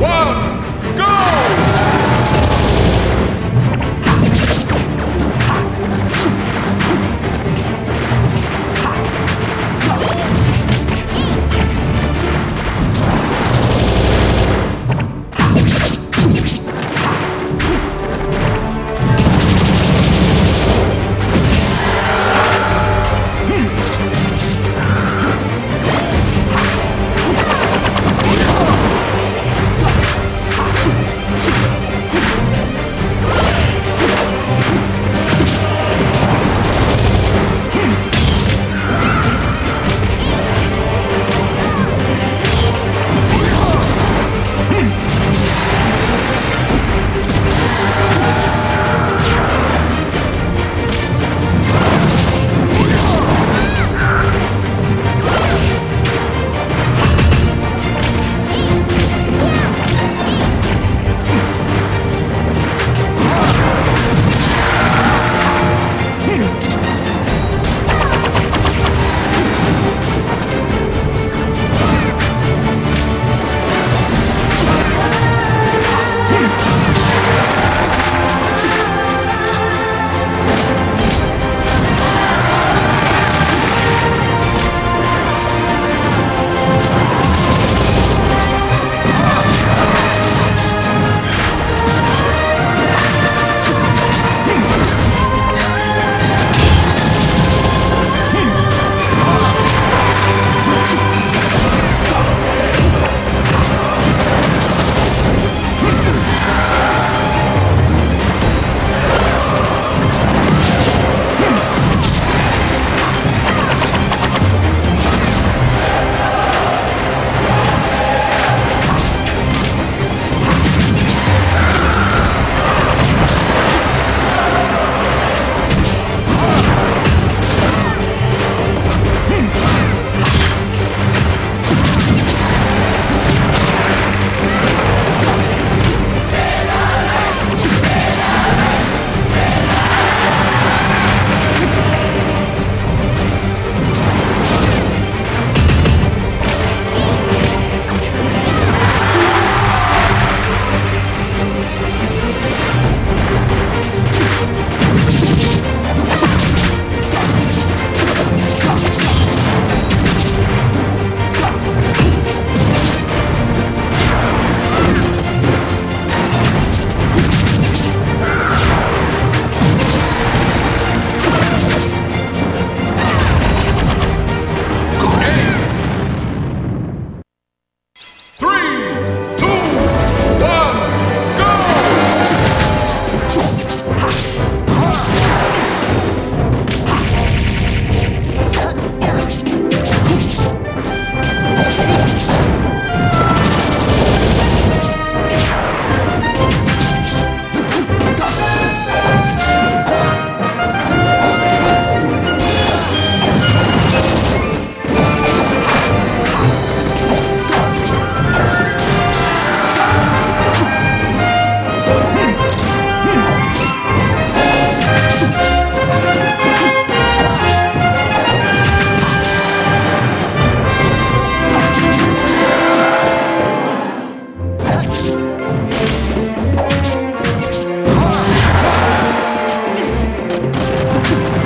One. you